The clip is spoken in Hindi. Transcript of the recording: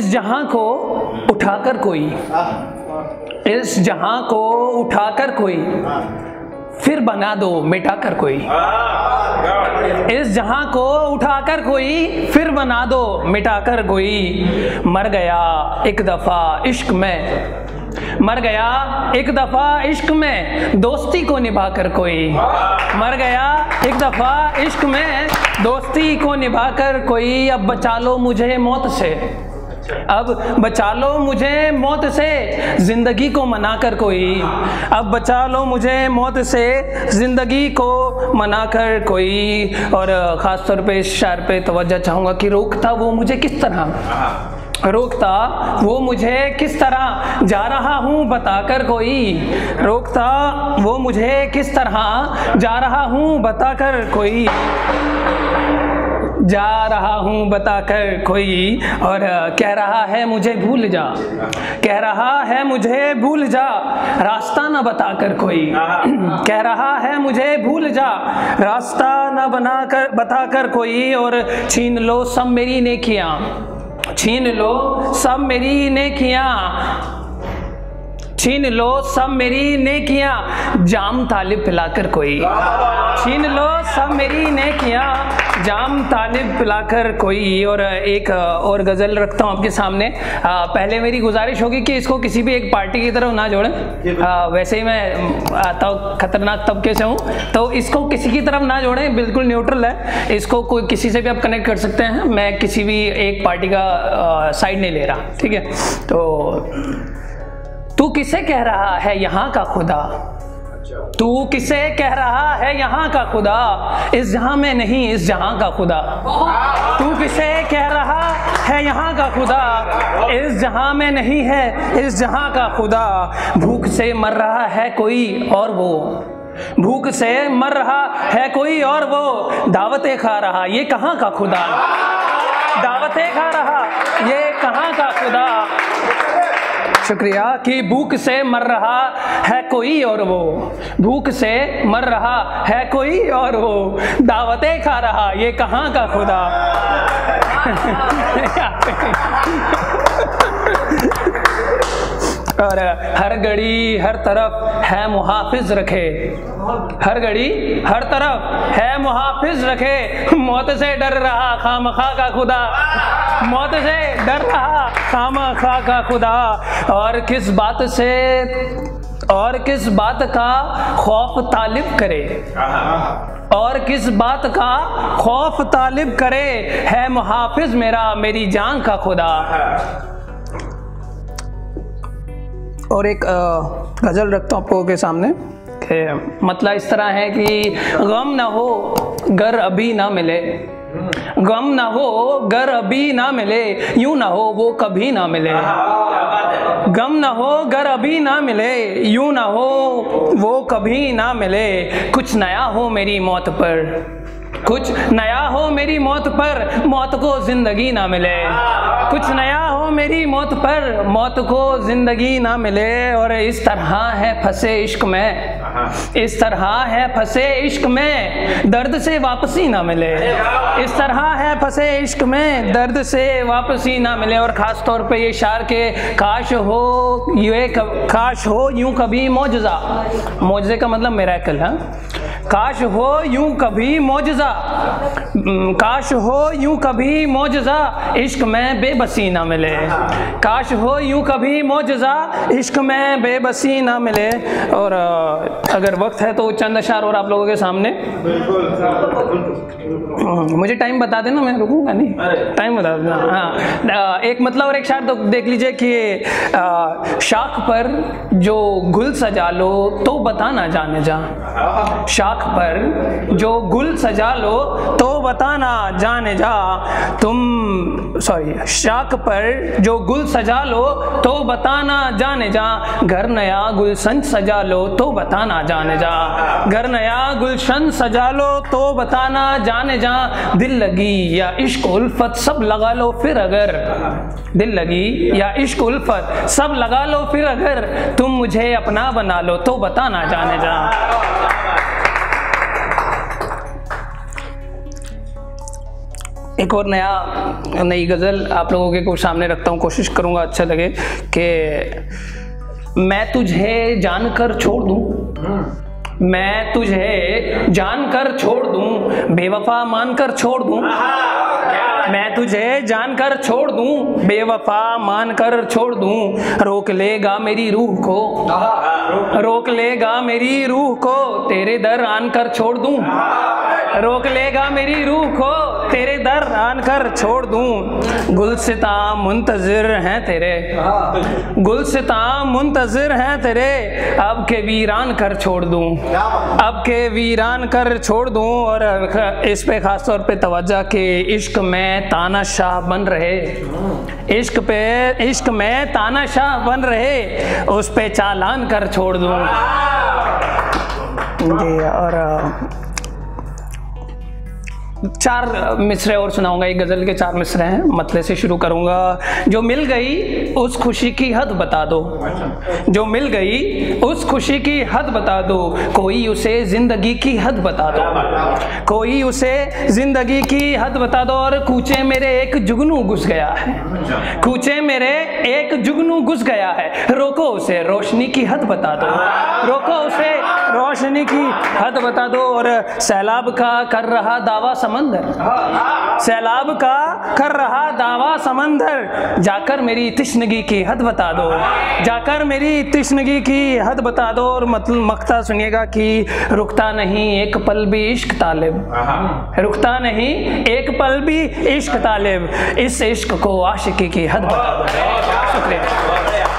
इस जहाँ को उठाकर कोई। इस जहाँ को उठाकर कोई। फिर बना दो, मिटाकर कोई। इस जहाँ को उठाकर कोई, फिर बना दो, मिटाकर कोई। मर गया एक दफ़ा इश्क में। मर गया एक दफ़ा इश्क में, दोस्ती को निभाकर कोई। मर गया एक दफ़ा इश्क में, दोस्ती को निभाकर कोई। अब बचा लो मुझे मौत से। अब बचा लो मुझे मौत से ज़िंदगी को मना कर कोई। अब बचा लो मुझे मौत से ज़िंदगी को मना कर कोई। और ख़ास तौर पे इस शार पे तवज्जो चाहूँगा कि रोकता वो मुझे किस तरह? रोकता वो मुझे किस तरह? जा रहा हूँ बताकर कोई। रोकता वो मुझे किस तरह? जा रहा हूँ बताकर कोई। जा रहा हूँ बताकर कोई और कह रहा है मुझे भूल जा। कह रहा है मुझे भूल जा रास्ता न बताकर कोई। कह रहा है मुझे भूल जा रास्ता न बनाकर बताकर कोई और छीन लो सब मेरी नेकियाँ। छीन लो सब मेरी नेकियाँ। छीन लो सब मेरी नेकियाँ। जाम तालिब पिलाकर कोई। छीन लो सब मेरी नेकियाँ। जाम तालिब पिलाकर कोई। और एक और गज़ल रखता हूँ आपके सामने। आ, पहले मेरी गुजारिश होगी कि इसको किसी भी एक पार्टी की तरफ़ ना जोड़ें। वैसे ही मैं आता हूँ खतरनाक तबके से हूँ। तो इसको किसी की तरफ़ ना जोड़ें बिल्कुल न्यूट्रल है। इसको कोई किसी से भी आप कनेक्ट कर सकते हैं। मैं किसी भी एक पार्टी का साइड नहीं ले रहा ठीक है? तो तू किसे कह रहा है यहाँ का खुदा? तू किसे कह रहा है यहाँ का खुदा? इस जहाँ में नहीं इस जहाँ का खुदा। तू किसे कह रहा है यहाँ का खुदा? इस जहाँ में नहीं है इस जहाँ का खुदा। भूख से मर रहा है कोई और वो। भूख से मर रहा है कोई और वो। दावतें खा रहा ये कहाँ का खुदा? दावतें खा रहा ये कहाँ का खुदा? शुक्रिया कि भूख से मर रहा है कोई और वो। भूख से मर रहा है कोई और वो। दावतें खा रहा, ये कहाँ का खुदा? और हर घड़ी हर तरफ़ है मुहाफिज रखे। हर घड़ी हर तरफ़ है मुहाफिज रखे। मौत से डर रहा खाम खा का खुदा। मौत से डर रहा खाम खा का खुदा। और किस बात से, और किस बात का खौफ तालिब करे? और किस बात का खौफ तालिब करे? है मुहाफिज मेरा, मेरी जान का खुदा। और एक गज़ल रखता हूँ आपको के सामने। मतलब इस तरह है कि गम ना हो, गर अभी ना मिले। गम ना हो, गर अभी ना मिले, यूँ ना हो, वो कभी ना मिले। गम ना हो, गर अभी ना मिले, यूँ ना हो, वो कभी ना मिले। कुछ नया हो मेरी मौत पर, कुछ नया हो मेरी मौत पर, मौत को ज़िंदगी ना मिले। कुछ नया हो मेरी मौत पर मौत को ज़िंदगी ना मिले और इस तरह है फंसे इश्क में। इस तरह है फंसे इश्क में दर्द से वापसी ना मिले। इस तरह है फंसे इश्क में दर्द से वापसी ना मिले और ख़ास तौर पे ये शार के काश हो, ये काश हो यूँ कभी मोजा मोजे का मतलब मेरा कल है? काश हो यूँ कभी मोजा काश हो यूँ कभी मोजा इश्क में बेबसी ना मिले। काश हो यूँ कभी मोजा इश्क में बेबसी ना मिले। और अगर वक्त है तो चंद अशार और आप लोगों के सामने। मुझे टाइम बता देना मैं रुकूँगा नहीं। टाइम बता देना हाँ। एक मतलब और एक शार तो देख लीजिए कि शाख पर जो गुल सजा लो तो बता ना जाने जा। शाख पर जो गुल सजा लो तो बताना जाने जा। तुम सॉरी शाख पर जो गुल सजा लो तो बताना जाने जा घर नया गुलशन सजा लो तो बताना जाने जा घर नया गुलशन सजा लो तो बताना जाने जा दिल लगी या इश्क उल्फत सब लगा लो फिर अगर दिल लगी या इश्क उल्फत सब लगा लो फिर अगर तुम मुझे अपना बना लो तो बताना जाने जा एक और नया नई गज़ल आप लोगों के को सामने रखता हूँ कोशिश करूँगा अच्छा लगे कि मैं तुझे जानकर छोड़ दूँ। मैं तुझे जानकर छोड़ दूँ बेवफा मानकर छोड़ दूँ। मैं तुझे जानकर छोड़ दूँ बेवफा मानकर छोड़ दूँ। रोक लेगा मेरी रूह को रोक लेगा मेरी रूह को तेरे दर आन कर छोड़ दूँ। रोक लेगा मेरी रूह को, तेरे दर आन कर छोड़ दूँ। गुलसिता मुंतजर हैं तेरे। गुलसिता मुंतजर हैं तेरे, अब के वीरान कर छोड़ दूँ। अब के वीरान कर छोड़ दूँ और इस पे खास तौर पे तवज्जा के इश्क में तानाशाह बन रहे। इश्क पे, इश्क में तानाशाह बन रहे, उस पे चालान कर छोड़ दूँ। जी, और चार मिसरे और सुनाऊँगा, एक गज़ल के चार मिसरे हैं, मतले से शुरू करूँगा। जो मिल गई, उस खुशी की हद बता दो। जो मिल गई, उस खुशी की हद बता दो। कोई उसे ज़िंदगी की हद बता दो। कोई उसे ज़िंदगी की हद बता दो। और कूचे मेरे एक जुगनू घुस गया है। कूचे मेरे एक जुगनू घुस गया है। रोको उसे, रोशनी की हद बता दो। रोको उसे, रोशनी की हद बता दो। और सैलाब का कर रहा दावा समंदर। सैलाब का कर रहा दावा समंदर। जाकर मेरी तिश्नगी की हद बता दो। जाकर मेरी तिश्नगी की हद बता दो और मतलब मकता सुनिएगा कि रुकता नहीं एक पल भी इश्क तालिब। रुकता नहीं एक पल भी इश्क तालिब। इस इश्क को आशिकी की हद बता दो। शुक्रिया।